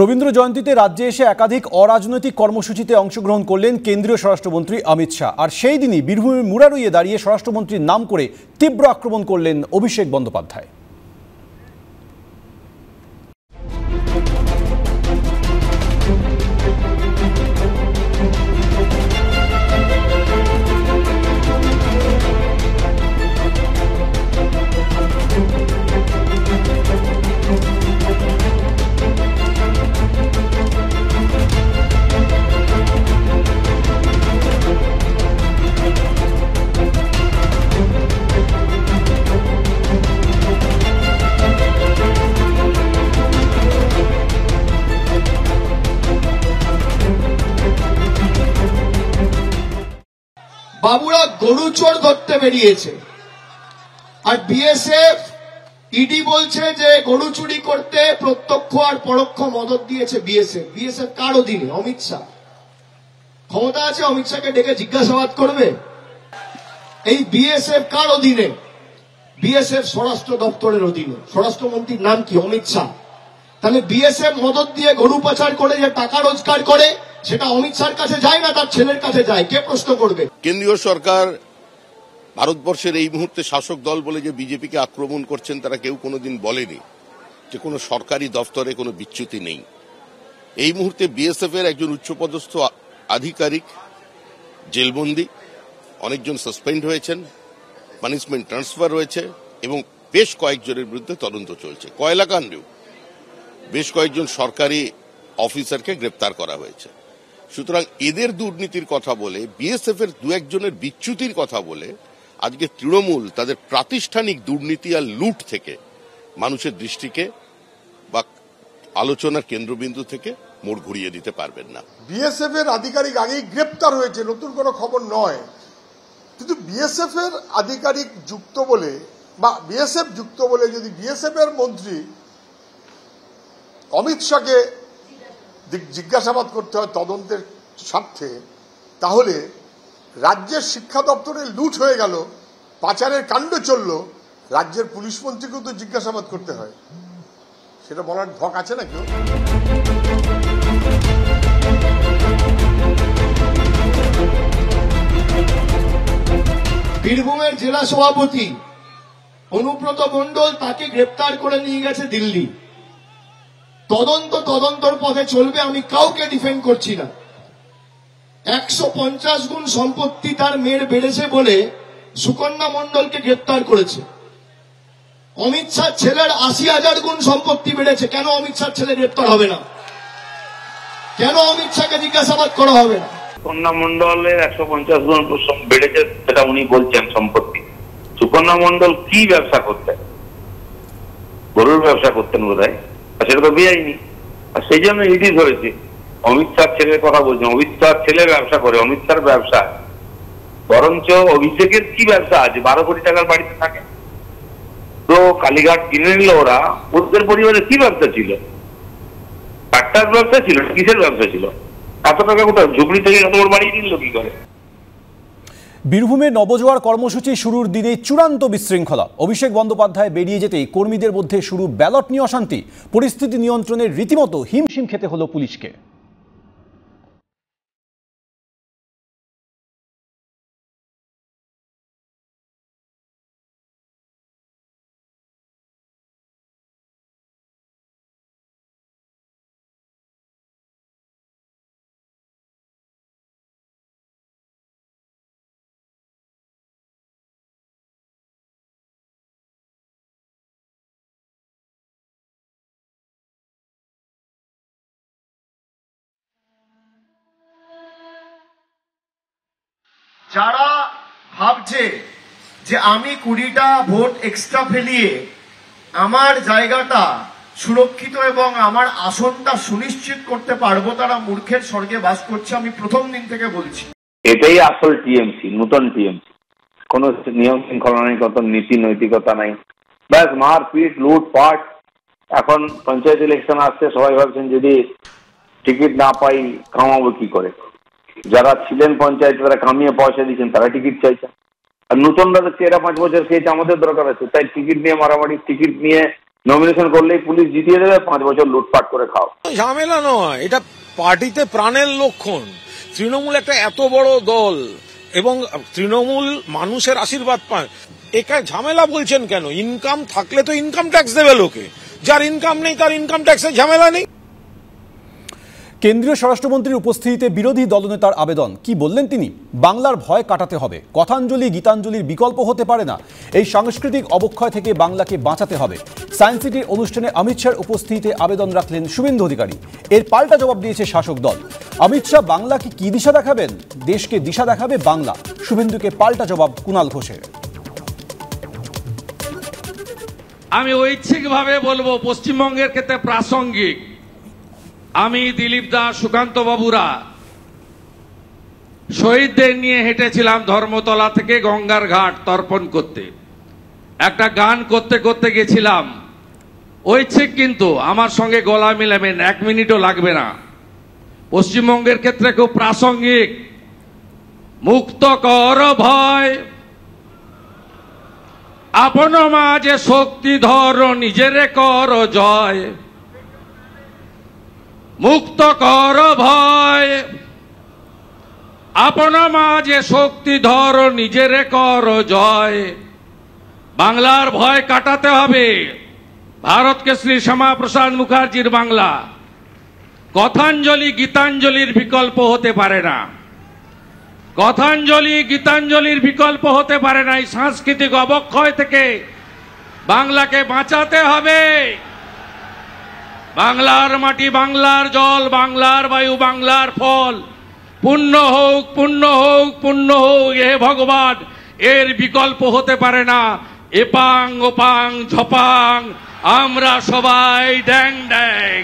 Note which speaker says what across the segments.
Speaker 1: রবীন্দ্র জয়ন্তীতে রাজ্যে এসে একাধিক অরাজনৈতিক কর্মসূচিতে অংশগ্রহণ করলেন কেন্দ্রীয় স্বরাষ্ট্রমন্ত্রী অমিত শাহ। আর সেই দিনই বীরভূমের মুরারুইয়ে দাঁড়িয়ে স্বরাষ্ট্রমন্ত্রীর নাম করে তীব্র আক্রমণ করলেন অভিষেক বন্দ্যোপাধ্যায়।
Speaker 2: বাবুরা গরু চোর ধরতে বেরিয়েছে। আর বিএসএফ ইডি বলছে যে গরু চুরি করতে প্রত্যক্ষ আর পরোক্ষ মদত দিয়েছে বিএসএফ বিএসএফ কার অধীনে? অমিত শাহ। ক্ষমতা আছে অমিত শাহকে ডেকে জিজ্ঞাসাবাদ করবে? এই বিএসএফ কার অধীনে? বিএসএফ স্বরাষ্ট্র দপ্তরের অধীনে। স্বরাষ্ট্রমন্ত্রীর নাম কি? অমিত শাহ। তাহলে বিএসএফ মদত দিয়ে গরু পাচার করে যে টাকা রোজগার করে সেটা অমিত শাহর কাছে যায় না, তার ছেলের কাছে যায়। কে প্রশ্ন করবে?
Speaker 3: কেন্দ্রীয় সরকার, ভারতবর্ষের এই মুহূর্তে শাসক দল বলে যে বিজেপিকে আক্রমণ করছেন, তারা কেউ কোনোদিন বলেনি যে কোনো সরকারি দফতরে কোনো বিচ্যুতি নেই। এই মুহূর্তে বিএসএফ এর একজন উচ্চপদস্থ আধিকারিক, জেলবন্দি, অনেকজন সাসপেন্ড হয়েছেন, পানিশমেন্ট ট্রান্সফার হয়েছে এবং বেশ কয়েকজনের বিরুদ্ধে তদন্ত চলছে। কয়লাকাণ্ডেও বেশ কয়েকজন সরকারি অফিসারকে গ্রেপ্তার করা হয়েছে। সুতরাং এদের দুর্নীতির কথা বলে বিএসএফ এর দু একজনের বিচ্যুতির কথা বলে, আজকে তৃণমূল তাদের প্রাতিষ্ঠানিক দুর্নীতি আর লুট থেকে, মানুষের দৃষ্টিকে বা আলোচনার কেন্দ্রবিন্দু থেকে মোড় ঘুরিয়ে দিতে পারবেন না।
Speaker 4: বিএসএফ এর আধিকারিক আগেই গ্রেপ্তার হয়েছে, নতুন কোনো খবর নয়। কিন্তু বিএসএফ এর আধিকারিক যুক্ত বলে বা বিএসএফ যুক্ত বলে যদি বিএসএফ এর মন্ত্রী অমিত শাহকে জিজ্ঞাসাবাদ করতে হয় তদন্তের স্বার্থে, তাহলে রাজ্যের শিক্ষা দপ্তরে লুট হয়ে গেল, পাচারের কাণ্ড চলল, রাজ্যের পুলিশ মন্ত্রীকেও তো জিজ্ঞাসাবাদ করতে হয়। সেটা বলার ধক আছে না কেউ?
Speaker 2: বীরভূমের জেলা সভাপতি অনুব্রত মণ্ডল তাকে গ্রেপ্তার করে নিয়ে গেছে দিল্লি। তদন্ত তদন্তর পথে চলবে, আমি কাউকে ডিফেন্ড করছি না। একশো পঞ্চাশ গুণ সম্পত্তি তার মেয়ের বেড়েছে বলে সুকন্যা মন্ডলকে গ্রেপ্তার করেছে। অমিত শাহ ছেলের আশি হাজার গুণ সম্পত্তি বেড়েছে, কেন অমিত শাহ ছেলে গ্রেপ্তার হবে না? কেন অমিত শাহকে জিজ্ঞাসাবাদ করা হবে না?
Speaker 5: সুকন্যা মন্ডলের একশো পঞ্চাশ গুণ বেড়েছে, সেটা উনি বলছেন সম্পত্তি। সুকন্যা মন্ডল কি ব্যবসা করতেন? গরুর ব্যবসা করতেন বোধ হয় সেটা তো বেআইনি আর সেই জন্য ইডি ধরেছে অমিত শাহ ছেলের কথা বলছেন। অমিত শাহ ছেলে ব্যবসা করে, অমিত শাহ ব্যবসা। বরঞ্চ অভিষেকের কি ব্যবসা আছে? বারো কোটি টাকার বাড়িতে থাকে। তো কালীঘাট কিনে নিল ওরা। ওদের পরিবারে কি ব্যবসা ছিল? ট্রাক্টার ব্যবসা ছিল কিসের ব্যবসা ছিল? এত টাকা কোথাও ঝুপড়ি থেকে এত বড় বাড়ি কি করে?
Speaker 1: বীরভূমে নবজোয়ার কর্মসূচি শুরুর দিনে চূড়ান্ত বিশৃঙ্খলা। অভিষেক বন্দ্যোপাধ্যায় বেরিয়ে যেতেই কর্মীদের মধ্যে শুরু ব্যালট নিয়ে অশান্তি। পরিস্থিতি নিয়ন্ত্রণের রীতিমতো হিমশিম খেতে হলো পুলিশকে।
Speaker 2: যারা ভাবছে যে আমি কুড়িটা ভোট এক্সট্রা ফেলিয়ে আমার জায়গাটা সুরক্ষিত এবং আমার আসনটা সুনিশ্চিত করতে পারব, তারা মূর্খের স্বর্গে বাস করছে, আমি প্রথম দিন থেকে বলছি।
Speaker 5: এটাই আসল টিএমসি, নতুন টিএমসি। কোনো নিয়ম শৃঙ্খলা নেই কত নীতি নৈতিকতা নাই। ব্যাস, মারপিট, লুটপাট। এখন পঞ্চায়েত ইলেকশন আসছে, সবাই ভাবছেন যদি টিকিট না পাই কামাবো কি করে? যারা ছিলেন পঞ্চায়েত, তারা কামিয়ে পয়সা দিচ্ছেন তারা টিকিট চাইছেন। আর নতুনরা তো এরা পাঁচ বছর খেয়েছে, আমাদের দরকার আছে। তাই টিকিট নিয়ে মারামারি, টিকিট নিয়ে নমিনেশন করলেই পুলিশ জিতিয়ে দেবে, পাঁচ বছর লুটপাট করে খাও।
Speaker 6: ঝামেলা নয়, এটা পার্টিতে প্রাণের লক্ষণ। তৃণমূল একটা এত বড় দল, এবং তৃণমূল মানুষের আশীর্বাদ পায়। একা ঝামেলা বলছেন কেন? ইনকাম থাকলে তো ইনকাম ট্যাক্স দেবে লোকে। যার ইনকাম নেই, তার ইনকাম ট্যাক্সের ঝামেলা নেই।
Speaker 1: কেন্দ্রীয় স্বরাষ্ট্রমন্ত্রীর উপস্থিতিতে বিরোধী দলনেতার আবেদন। কি বললেন তিনি? বাংলার ভয় কাটাতে হবে। কথাঞ্জলি, গীতাঞ্জলির বিকল্প হতে পারে না। এই সাংস্কৃতিক অবক্ষয় থেকে বাংলাকে বাঁচাতে হবে। সায়েন্স সিটির অনুষ্ঠানে অমিত শাহর উপস্থিতিতে আবেদন রাখলেন শুভেন্দু অধিকারী। এর পাল্টা জবাব দিয়েছে শাসক দল। অমিত শাহ বাংলাকে কি দিশা দেখাবেন? দেশকে দিশা দেখাবে বাংলা। শুভেন্দুকে পাল্টা জবাব কুণাল ঘোষের।
Speaker 7: আমি ঐচ্ছিকভাবে বলব, পশ্চিমবঙ্গের ক্ষেত্রে প্রাসঙ্গিক। আমি দিলীপ দাস, সুকান্ত বাবুরা। শহীদদের নিয়ে হেঁটেছিলাম ধর্মতলা থেকে গঙ্গার ঘাট তর্পণ করতে। একটা গান করতে করতে গেছিলাম। ঐচ্ছিক কিন্তু আমার সঙ্গে গলা মিলাবেন, এক মিনিটও লাগবে না। পশ্চিমবঙ্গের ক্ষেত্রে খুব প্রাসঙ্গিক। মুক্ত কর ভয়। আপন মাঝে শক্তি ধর, নিজেরে কর জয়। মুক্ত কর ভয়। আপন মাঝে শক্তি ধর, নিজেরে কর জয়। বাংলার ভয় কাটাতে হবে। ভারতকে শ্রী শ্যামাপ্রসাদ মুখার্জির বাংলা। কথাঞ্জলি গীতাঞ্জলির বিকল্প হতে পারে না। কথাঞ্জলি গীতাঞ্জলির বিকল্প হতে পারে না। এই সাংস্কৃতিক অবক্ষয় থেকে বাংলাকে বাঁচাতে হবে। বাংলার মাটি, বাংলার জল, বাংলার বায়ু, বাংলার ফল। পুণ্য হোক পুণ্য হোক পুণ্য হোক এ ভগবান, এর বিকল্প হতে পারে না। এপাং, ওপাং, ঝপাং, আমরা সবাই ড্যাং ড্যাং।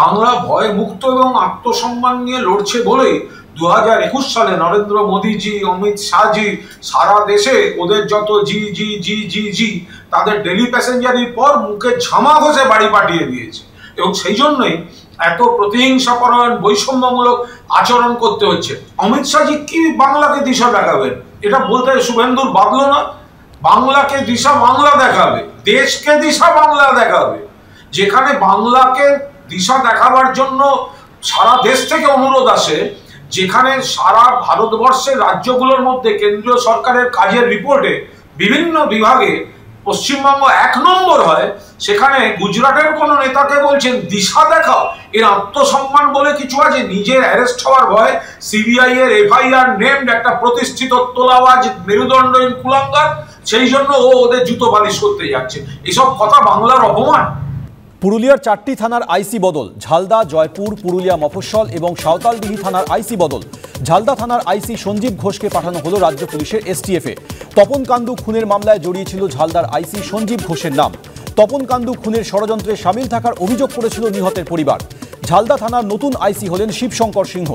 Speaker 8: বাংলা ভয় মুক্ত এবং আত্মসম্মান নিয়ে লড়ছে বলেই দু হাজার একুশ সালে নরেন্দ্র মোদীজি, অমিত শাহজি সারা দেশে ওদের যত জি জি জি জি জি, তাদের ডেলি প্যাসেঞ্জারির পর মুখে ঝামা ঘষে বাড়ি পাঠিয়ে দিয়েছে। এবং সেই জন্যই এত প্রতিহিংসাপরায়ণ, বৈষম্যমূলক আচরণ করতে হচ্ছে। অমিত শাহজি কি বাংলাকে দিশা দেখাবেন? এটা বলতে শুভেন্দুর বাদলো না বাংলাকে দিশা বাংলা দেখাবে। দেশকে দিশা বাংলা দেখাবে। যেখানে বাংলাকে দিশা দেখাবার জন্য সারা দেশ থেকে অনুরোধ আসে, যেখানে সারা ভারতবর্ষের রাজ্যগুলোর মধ্যে কেন্দ্রীয় সরকারের কাজের রিপোর্টে বিভিন্ন বিভাগে পশ্চিমবঙ্গ এক নম্বর হয় সেখানে গুজরাটের কোনো নেতাকে বলছেন, দিশা দেখাও। এর আত্মসম্মান বলে কিছু আছে? নিজের অ্যারেস্ট হওয়ার ভয় সিবিআই এর এফআইআর নেমড একটা প্রতিষ্ঠিত তোলাবাজ মেরুদণ্ডহীন কুলাঙ্গার, সেই জন্য ও ওদের জুতো বালিশ করতে যাচ্ছে। এসব কথা বাংলার অপমান।
Speaker 1: পুরুলিয়ার চারটি থানার আইসি বদল, ঝালদা, জয়পুর, পুরুলিয়া, মফস্বল এবং সাঁওতালদিহি থানার আইসি বদল। ঝালদা থানার আইসি সঞ্জীব ঘোষকে পাঠানো হলো রাজ্য পুলিশের এসটিএফে তপন কান্দু খুনের মামলায় জড়িয়েছিল ঝালদার আইসি সঞ্জীব ঘোষের নাম। তপন কান্দু খুনের ষড়যন্ত্রে সামিল থাকার অভিযোগ করেছিল নিহতের পরিবার। ঝালদা থানার নতুন আইসি হলেন শিবশঙ্কর সিংহ।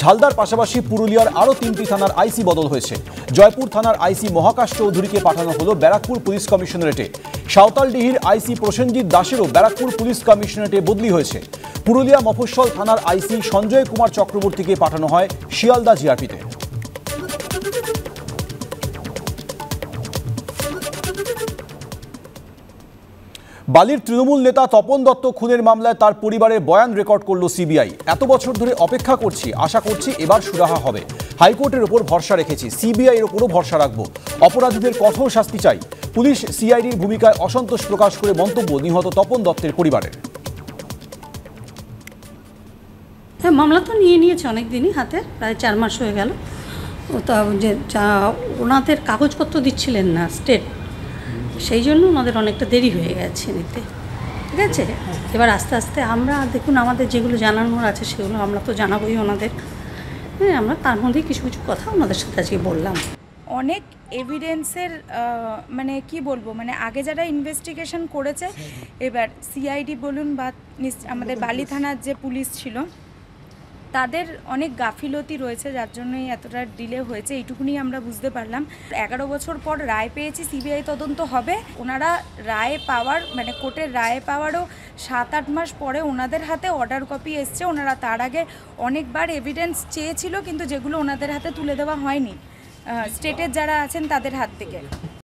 Speaker 1: ঝালদার পাশাপাশি পুরুলিয়ার আরও তিনটি থানার আইসি বদল হয়েছে। জয়পুর থানার আইসি মহাকাশ চৌধুরীকে পাঠানো হলো ব্যারাকপুর পুলিশ কমিশনারেটে। সাঁওতালডিহির আইসি প্রসেনজিৎ দাসেরও ব্যারাকপুর পুলিশ কমিশনারেটে বদলি হয়েছে। পুরুলিয়া মফস্বল থানার আইসি সঞ্জয় কুমার চক্রবর্তীকে পাঠানো হয় শিয়ালদা জিআরপিতে। বালির তৃণমূল নেতা তপন দত্ত খুনের মামলায় তার পরিবারের বয়ান রেকর্ড করল সিবিআই। এত বছর ধরে অপেক্ষা করছি, আশা করছি এবার সুরাহা হবে। হাইকোর্টের ওপর ভরসা রেখেছি সিবিআই এর ওপরও ভরসা রাখব। অপরাধীদের কঠোর শাস্তি চাই। পুলিশ সিআইডির ভূমিকায় অসন্তোষ প্রকাশ করে মন্তব্য নিহত তপন দত্তের পরিবারের।
Speaker 9: হ্যাঁ মামলা তো নিয়ে নিয়েছে অনেক দিনই হাতে, প্রায় চার মাস হয়ে গেল। তা যে, যা ওনাদের কাগজপত্র দিচ্ছিলেন না, স্টেট সেই জন্য ওনাদের অনেকটা দেরি হয়ে গেছে নিতে। ঠিক আছে? এবার আস্তে আস্তে আমরা দেখুন আমাদের যেগুলো জানানোর আছে সেগুলো আমরা তো জানাবোই ওনাদের। হ্যাঁ আমরা তার মধ্যেই কিছু কিছু কথা ওনাদের সাথে আজকে বললাম।
Speaker 10: অনেক এভিডেন্সের মানে কি বলব মানে আগে যারা ইনভেস্টিগেশন করেছে এবার সিআইডি বলুন বা আমাদের বালি থানার যে পুলিশ ছিল তাদের অনেক গাফিলতি রয়েছে, যার জন্যই এতটা ডিলে হয়েছে, এইটুকুনি আমরা বুঝতে পারলাম। এগারো বছর পর রায় পেয়েছি, সিবিআই তদন্ত হবে। ওনারা রায় পাওয়ার মানে কোর্টের রায় পাওয়ারও সাত আট মাস পরে ওনাদের হাতে অর্ডার কপি এসছে। ওনারা তার আগে অনেকবার এভিডেন্স চেয়েছিল, কিন্তু যেগুলো ওনাদের হাতে তুলে দেওয়া হয়নি। স্টেটের যারা আছেন তাদের হাত থেকে।